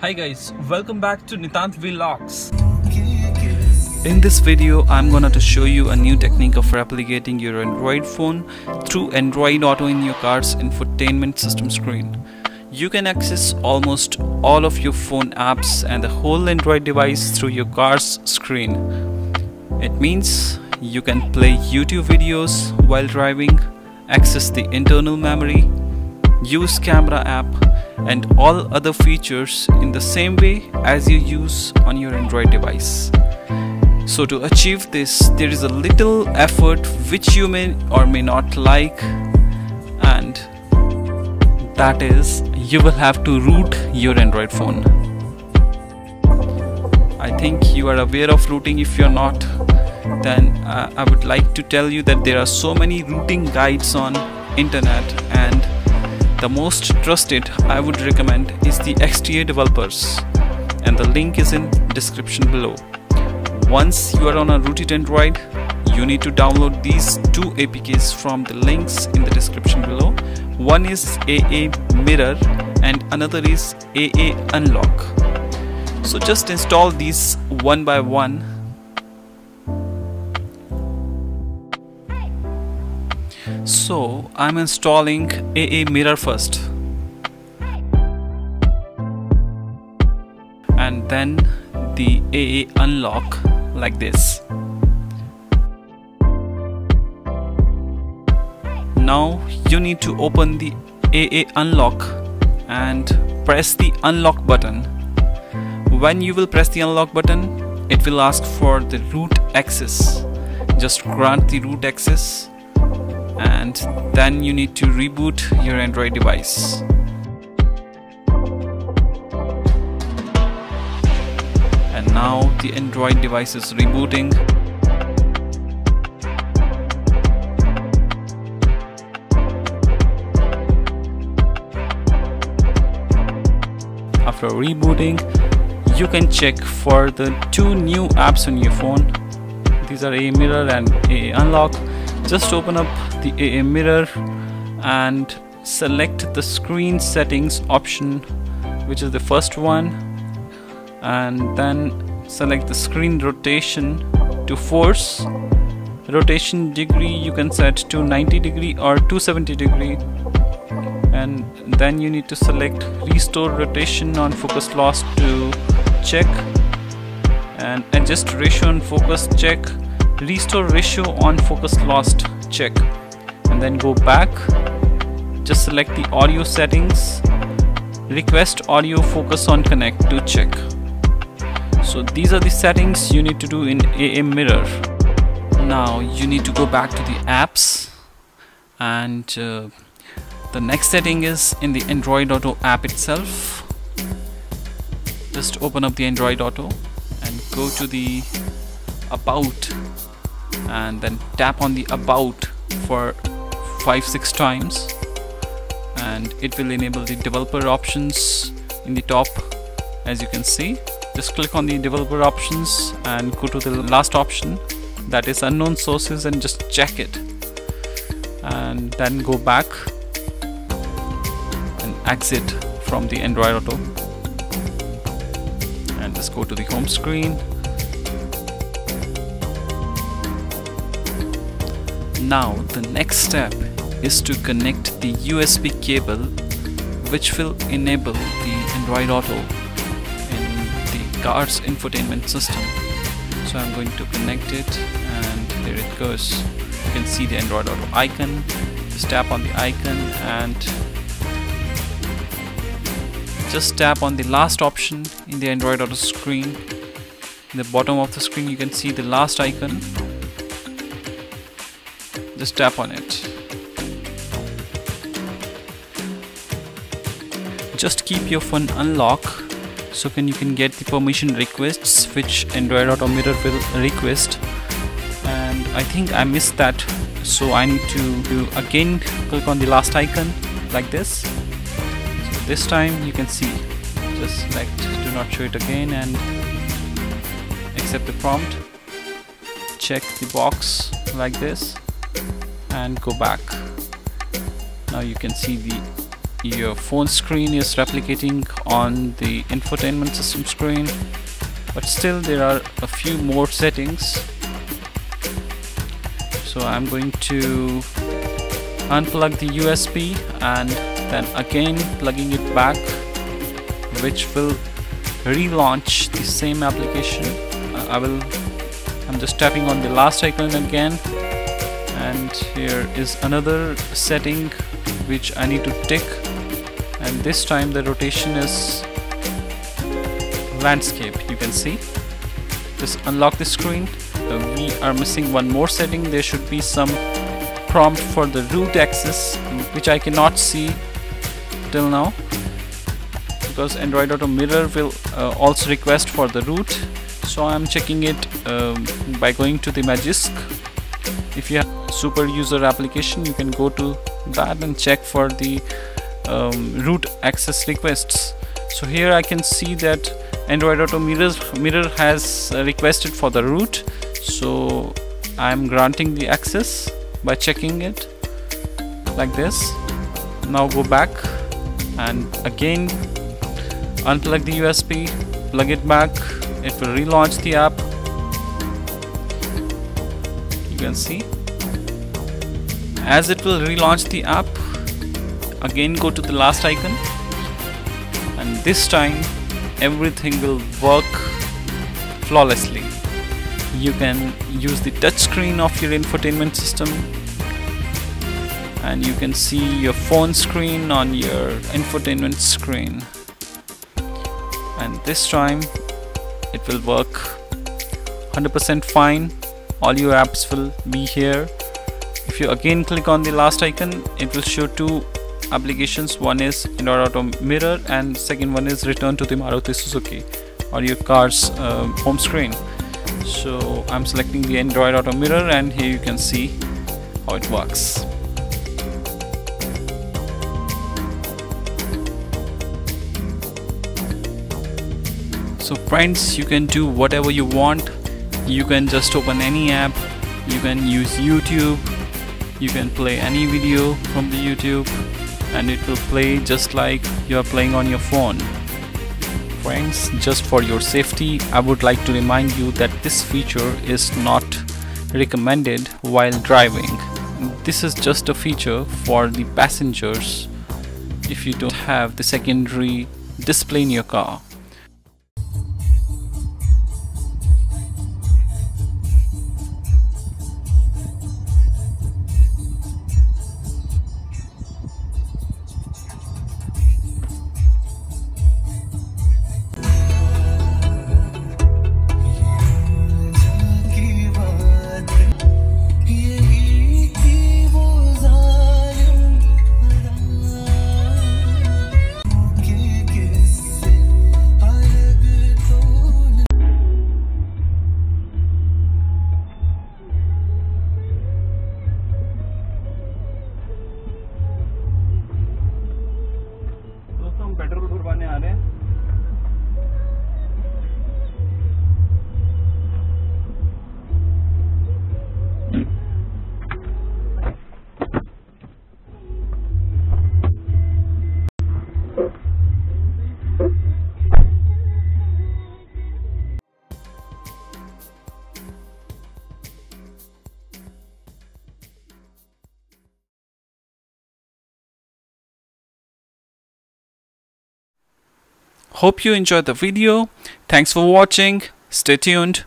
Hi guys, welcome back to Nitant Vlogs. In this video, I'm gonna to show you a new technique of replicating your Android phone through Android Auto in your car's infotainment system screen. You can access almost all of your phone apps and the whole Android device through your car's screen. It means you can play YouTube videos while driving, access the internal memory, use camera app and all other features in the same way as you use on your Android device. So to achieve this there is a little effort which you may or may not like and that is you will have to root your Android phone. I think you are aware of rooting if you're not then uh, I would like to tell you that there are so many rooting guides on internet and the most trusted I would recommend is the XDA developers and the link is in description below. Once you are on a rooted Android, you need to download these two APKs from the links in the description below. One is AA Mirror and another is AA Unlock. So just install these one by one So I'm installing AA Mirror first and then the AA Unlock like this. Now you need to open the AA Unlock and press the unlock button. When you will press the unlock button, it will ask for the root access. Just grant the root access and then you need to reboot your Android device. And now the Android device is rebooting. After rebooting, you can check for the two new apps on your phone. These are A Mirror and A Unlock just open up the AA mirror and select the screen settings option which is the first one and then select the screen rotation to force. Rotation degree you can set to 90 degree or 270 degree. And then you need to select restore rotation on focus loss to check. And adjust ratio on focus check restore ratio on focus lost check. And then go back. Just select the audio settings. Request audio focus on connect to check. So these are the settings you need to do in AA mirror. Now you need to go back to the apps. And uh, the next setting is in the Android Auto app itself. Just open up the Android Auto and go to the about and then tap on the about for 5-6 times. And it will enable the developer options in the top as you can see. Just click on the developer options and go to the last option that is unknown sources and just check it. And then go back and exit from the Android Auto. And just go to the home screen Now the next step is to connect the USB cable which will enable the Android Auto in the car's infotainment system. So I'm going to connect it and there it goes. You can see the Android Auto icon. Just tap on the icon and just tap on the last option in the Android Auto screen. In the bottom of the screen you can see the last icon just tap on it. Just keep your phone unlocked so can you can get the permission requests which Android Auto Mirror will request. And I think I missed that so I need to do again click on the last icon like this. So this time you can see just select do not show it again and accept the prompt. Check the box like this and go back. Now you can see the your phone screen is replicating on the infotainment system screen but still there are a few more settings. So I'm going to unplug the USB and then again plugging it back which will relaunch the same application. Uh, I will I'm just tapping on the last icon again and here is another setting which I need to tick. And this time the rotation is landscape you can see. Just unlock the screen. Uh, we are missing one more setting. There should be some prompt for the root axis which I cannot see till now. Because Android Auto Mirror will uh, also request for the root. So I'm checking it um, by going to the Magisk if you have super user application you can go to that and check for the um, root access requests. So here I can see that Android Auto Mirror, Mirror has uh, requested for the root. So I'm granting the access by checking it like this. Now go back and again unplug the USB plug it back. It will relaunch the app can see. As it will relaunch the app again go to the last icon. And this time everything will work flawlessly. You can use the touch screen of your infotainment system. And you can see your phone screen on your infotainment screen. And this time it will work 100% fine all your apps will be here. If you again click on the last icon it will show two applications. One is Android Auto Mirror and second one is Return to the Maruti Suzuki or your car's uh, home screen. So I'm selecting the Android Auto Mirror and here you can see how it works. So friends you can do whatever you want you can just open any app you can use YouTube you can play any video from the YouTube and it will play just like you are playing on your phone. Friends, just for your safety, I would like to remind you that this feature is not recommended while driving. This is just a feature for the passengers if you don't have the secondary display in your car. Hope you enjoyed the video. Thanks for watching. Stay tuned.